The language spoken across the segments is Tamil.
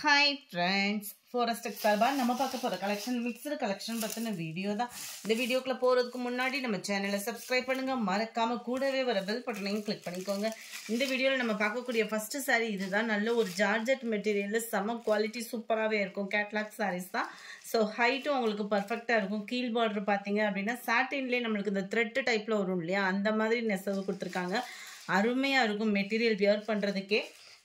ஹாய் ஃப்ரெண்ட்ஸ் ஃபாரஸ்ட் சார்பாக நம்ம பார்க்க போகிற கலெக்ஷன் மிக்சடு கலெக்ஷன் பற்றின வீடியோ தான். இந்த வீடியோக்குள்ளே போகிறதுக்கு முன்னாடி நம்ம சேனலை சப்ஸ்கிரைப் பண்ணுங்கள் மறக்காமல் கூடவே வர பெல் பட்டனையும் கிளிக் பண்ணிக்கோங்க. இந்த வீடியோவில் நம்ம பார்க்கக்கூடிய ஃபஸ்ட்டு சாரீ இதுதான். நல்ல ஒரு ஜார்ஜெட் மெட்டீரியலில் செம்ம குவாலிட்டி சூப்பராகவே இருக்கும். கேட்லாக் சாரீஸ் தான். ஸோ ஹைட்டும் உங்களுக்கு பர்ஃபெக்டாக இருக்கும். கீழ் பார்டர் பார்த்தீங்க அப்படின்னா சாட்டின்லேயே நம்மளுக்கு இந்த த்ரெட்டு டைப்பில் வரும் இல்லையா? அந்த மாதிரி நெசவு கொடுத்துருக்காங்க. அருமையாக இருக்கும். மெட்டீரியல் வியர் பண்ணுறதுக்கே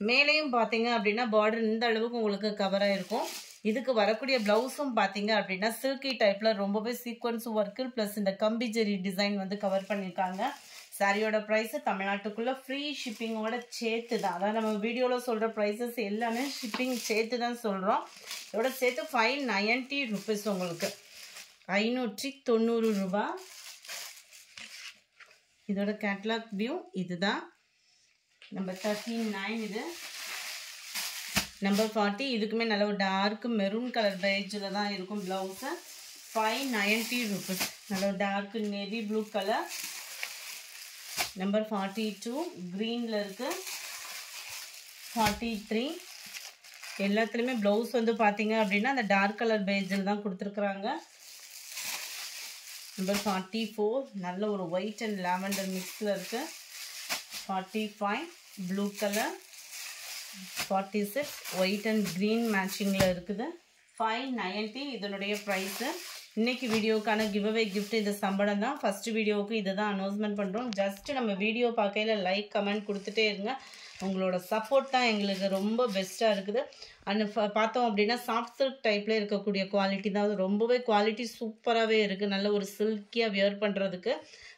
மேலேயும் பார்த்தீங்க அப்படின்னா பார்டர் இந்த அளவுக்கு உங்களுக்கு கவராக இருக்கும் இதுக்கு வரக்கூடிய ப்ளவுஸும் பார்த்தீங்க அப்படின்னா சில்கி டைப்பில் ரொம்பவே சீக்வன்ஸ் ஒர்க்கு ப்ளஸ் இந்த கம்பி ஜெரி டிசைன் வந்து கவர் பண்ணியிருக்காங்க சாரியோட ப்ரைஸு தமிழ்நாட்டுக்குள்ளே ஃப்ரீ ஷிப்பிங்கோட சேர்த்து தான். அதாவது நம்ம வீடியோவில் சொல்கிற ப்ரைஸஸ் எல்லாமே ஷிப்பிங் சேர்த்து தான் சொல்கிறோம் இதோட சேர்த்து ஃபைவ் நைன்ட்டி ருபீஸ் உங்களுக்கு. ஐநூற்றி தொண்ணூறு ரூபா. இதோட கேட்லாக் வியூ இதுதான். நம்பர் தேர்ட்டி நைன் இது. நம்பர் ஃபார்ட்டி இதுக்குமே நல்ல ஒரு டார்க் மெரூன் கலர் பேஜில் தான் இருக்கும் ப்ளவுஸு ஃபைவ் நைன்ட்டி ருபீஸ் நல்ல ஒரு dark navy blue colour number forty two க்ரீனில் இருக்குது ஃபார்ட்டி த்ரீ எல்லாத்துலேயுமே ப்ளவுஸ் வந்து பார்த்தீங்க அப்படின்னா அந்த டார்க் கலர் பேஜில் தான் கொடுத்துருக்குறாங்க. நம்பர் ஃபார்ட்டி ஃபோர் நல்ல ஒரு ஒயிட் அண்ட் லாவெண்டர் மிக்ஸில் இருக்குது forty five blue colour forty six white and green மேட்சிங்கில் இருக்குது. ஃபைவ் நைன்ட்டி இதனுடைய ப்ரைஸு இன்றைக்கி வீடியோக்கான கிவ்அவே கிஃப்ட் இது சம்பளம் தான். ஃபஸ்ட்டு வீடியோவுக்கு இதை தான் அனௌன்ஸ்மெண்ட் பண்ணுறோம் ஜஸ்ட்டு நம்ம வீடியோ பார்க்கையில் லைக் கமெண்ட் கொடுத்துட்டே இருங்க. உங்களோட சப்போர்ட் தான் எங்களுக்கு ரொம்ப பெஸ்ட்டாக இருக்குது. அண்ட் பார்த்தோம் அப்படின்னா சாஃப்ட் சில்க் டைப்பில் இருக்கக்கூடிய குவாலிட்டி தான். அது ரொம்பவே குவாலிட்டி சூப்பராகவே இருக்குது நல்ல ஒரு சில்கியாக வியர் பண்ணுறதுக்கு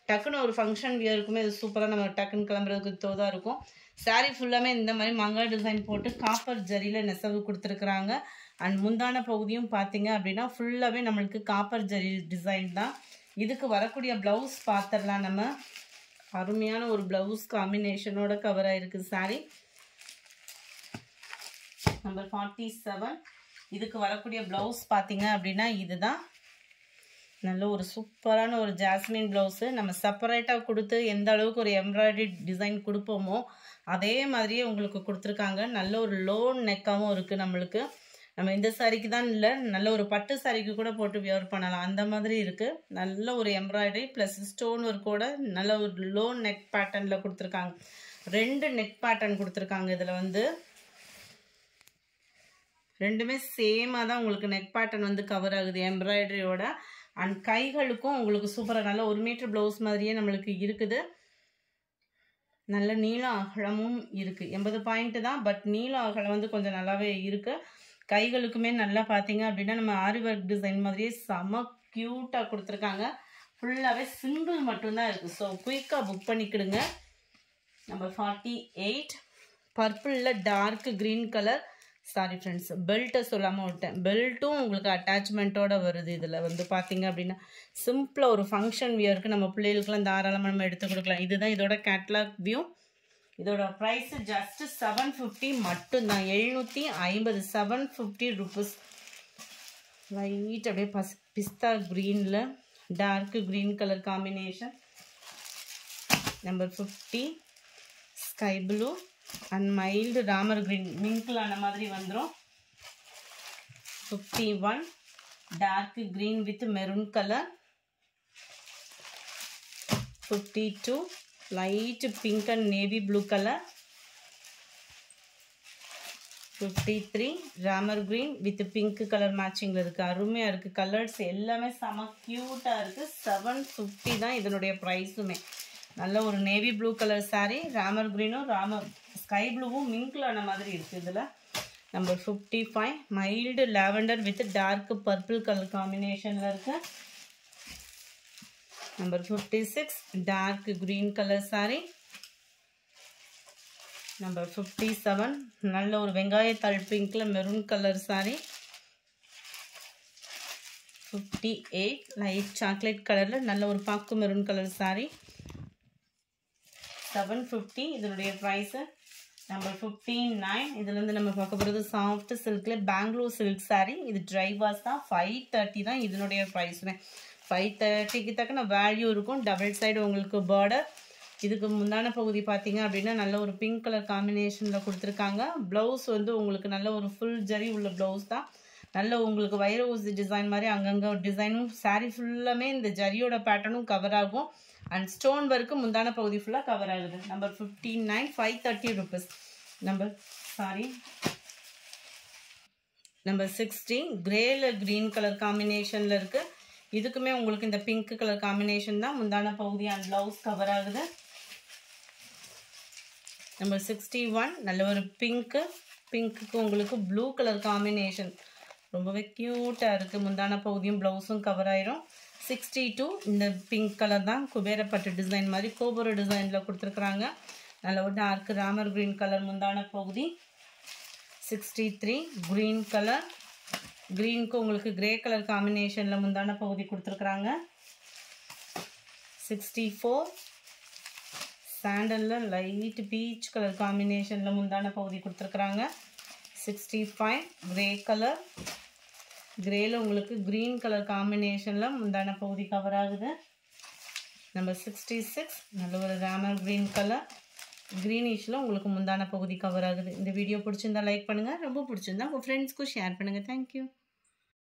டக்குன்னு ஒரு ஃபங்க்ஷன் வியருக்குமே இது சூப்பராக நம்ம டக்குன்னு கிளம்புறதுக்கு தோதாக இருக்கும். சாரீ ஃபுல்லாமே இந்த மாதிரி மங்கா டிசைன் போட்டு காப்பர் ஜரியில் நெசவு கொடுத்துருக்குறாங்க. அண்ட் முந்தான பகுதியும் பார்த்தீங்க அப்படின்னா ஃபுல்லாகவே நம்மளுக்கு காப்பர் ஜரி டிசைன் தான். இதுக்கு வரக்கூடிய ப்ளவுஸ் பார்த்துடலாம் நம்ம. அருமையான ஒரு ப்ளவுஸ் காம்பினேஷனோட கவர் ஆகிருக்கு சாரீ நம்பர் ஃபார்ட்டி செவன் இதுக்கு வரக்கூடிய ப்ளவுஸ் பார்த்தீங்க அப்படின்னா இதுதான். நல்ல ஒரு சூப்பரான ஒரு ஜாஸ்மின் ப்ளவுஸு நம்ம செப்பரேட்டாக கொடுத்து எந்த அளவுக்கு ஒரு எம்ப்ராய்டரி டிசைன் கொடுப்போமோ அதே மாதிரியே உங்களுக்கு கொடுத்துருக்காங்க. நல்ல ஒரு லோ நெக்காகவும் இருக்குது நம்மளுக்கு. நம்ம இந்த சாரிக்கு தான் இல்லை நல்ல ஒரு பட்டு சாரிக்கு கூட போட்டு வியர் பண்ணலாம். அந்த மாதிரி இருக்குது நல்ல ஒரு எம்ப்ராய்டரி ப்ளஸ் ஸ்டோன் ஒர்க்கோட நல்ல ஒரு லோ நெக் பேட்டர்னில் கொடுத்துருக்காங்க. ரெண்டு நெக் பேட்டர்ன் கொடுத்துருக்காங்க இதில் வந்து. ரெண்டுமே சேமாக தான் உங்களுக்கு நெக் பேட்டர்ன் வந்து கவர் ஆகுது எம்ப்ராய்டரியோட அண்ட் கைகளுக்கும் உங்களுக்கு சூப்பராக நல்ல ஒரு மீட்டர் ப்ளவுஸ் மாதிரியே நம்மளுக்கு இருக்குது. நல்ல நீள அகலமும் இருக்குது எண்பது பாயிண்ட்டு தான் பட் நீள அகலம் வந்து கொஞ்சம் நல்லாவே இருக்குது கைகளுக்குமே நல்லா பார்த்தீங்க அப்படின்னா நம்ம ஆரி ஒர்க் டிசைன் மாதிரியே செம க்யூட்டாக கொடுத்துருக்காங்க. ஃபுல்லாகவே சிங்கிள் மட்டும்தான் இருக்குது ஸோ குயிக்காக புக் பண்ணிக்கிடுங்க. Number forty eight பர்பிளில் dark green colour sorry friends பெல்ட்டை சொல்லாமல் விட்டேன். பெல்ட்டும் உங்களுக்கு அட்டாச்மெண்ட்டோட வருது இதில். வந்து பார்த்தீங்க அப்படின்னா சிம்பிளாக ஒரு ஃபங்க்ஷன் வியருக்கு நம்ம பிள்ளைகளுக்குலாம் தாராளமாக நம்ம எடுத்து கொடுக்கலாம். இதுதான் இதோட கேட்லாக் வியூ இதோட ப்ரைஸு ஜஸ்ட்டு செவன் ஃபிஃப்டி மட்டும்தான். எழுநூற்றி ஐம்பது செவன் ஃபிஃப்டி ருபீஸ் லைட் அப்படியே பஸ் பிஸ்தா க்ரீனில் dark green colour combination number fifty sky blue and mild Ramar green mingle ஆன மாதிரி வந்துடும் fifty one dark green with maroon colour fifty two light pink and navy blue colour fifty three Ramar green with pink colour மேட்சிங்கில் இருக்குது அருமையாக இருக்குது கலர்ஸ் எல்லாமே செம க்யூட்டாக இருக்குது செவன் ஃபிஃப்டி தான் இதனுடைய ப்ரைஸுமே நல்ல ஒரு navy blue colour sari Ramar க்ரீனும் ராமர் ஸ்கை ப்ளூவும் மிங்கிள் ஆன மாதிரி இருக்குது இதில் number fifty five mild lavender with dark purple colour காம்பினேஷனில் இருக்குது number fifty six dark green colour sari number fifty seven நல்ல ஒரு வெங்காயத்தாள் பிங்க்கில் maroon colour sari fifty eight light chocolate கலரில் நல்ல ஒரு பாக்கு maroon colour sari seven fifty இதனுடைய ப்ரைஸு நம்பர் ஃபிஃப்டீன் நைன் இதுலேருந்து நம்ம பார்க்க போகிறது சாஃப்ட் சில்கில் பெங்களூர் சில்க் சாரீ இது ட்ரை வாஷ் தான். ஃபைவ் தேர்ட்டி தான் இதனுடைய ப்ரைஸுமே ஃபைவ் தேர்ட்டிக்கு தக்கன வேல்யூ இருக்கும். டபுள் சைடு உங்களுக்கு பார்டர் இதுக்கு முந்தான பகுதி பார்த்தீங்க அப்படின்னா நல்ல ஒரு பிங்க் கலர் காம்பினேஷனில் கொடுத்துருக்காங்க. ப்ளவுஸ் வந்து உங்களுக்கு நல்ல ஒரு ஃபுல் ஜரி உள்ள ப்ளவுஸ் தான். நல்ல உங்களுக்கு வைர ஊசி டிசைன் மாதிரி அங்கங்கே டிசைனும் சாரீ ஃபுல்லாமே இந்த ஜரியோட பேட்டர்னும் கவர் ஆகும். அண்ட் ஸ்டோன் ஒர்க்கு முந்தான பகுதி ஃபுல்லாக கவர் ஆகுது. Number fifteen nine five thirty rupees number sari number sixteen கிரேல green colour காம்பினேஷனில் இருக்குது இதுக்குமே உங்களுக்கு இந்த பிங்க் கலர் காம்பினேஷன் தான் முந்தான பகுதி அண்ட் ப்ளவுஸ் கவர் ஆகுது. நம்பர் சிக்ஸ்டி ஒன் நல்ல ஒரு பிங்க்கு பிங்க்குக்கு உங்களுக்கு ப்ளூ கலர் காம்பினேஷன் ரொம்பவே க்யூட்டாக இருக்குது முந்தான பகுதியும் ப்ளவுஸும் கவர் ஆயிரும். சிக்ஸ்டி டூ இந்த பிங்க் கலர் தான். குபேரப்பட்டு டிசைன் மாதிரி கோபுர டிசைனில் கொடுத்துருக்குறாங்க. நல்ல ஒரு டார்க் ராமர் க்ரீன் கலர் முந்தான பகுதி. சிக்ஸ்டி த்ரீ க்ரீன் கலர் க்ரீனுக்கு உங்களுக்கு கிரே கலர் காம்பினேஷனில் முந்தான பகுதி கொடுத்துருக்குறாங்க. சிக்ஸ்டி ஃபோர் சாண்டலில் லைட் பீச் கலர் காம்பினேஷனில் முந்தான பகுதி கொடுத்துருக்குறாங்க. சிக்ஸ்டி ஃபைவ் கிரே கலர் க்ரேயில் உங்களுக்கு க்ரீன் கலர் காம்பினேஷனில் முந்தான பகுதி கவர் ஆகுது. நம்பர் சிக்ஸ்டி சிக்ஸ் நல்ல ஒரு ரேமர் க்ரீன் கலர் க்ரீனிஷில் உங்களுக்கு முந்தான பகுதி கவர் ஆகுது. இந்த வீடியோ பிடிச்சிருந்தா லைக் பண்ணுங்கள் ரொம்ப பிடிச்சிருந்தா உங்கள் ஃப்ரெண்ட்ஸ்க்கும் ஷேர் பண்ணுங்கள் தேங்க்யூ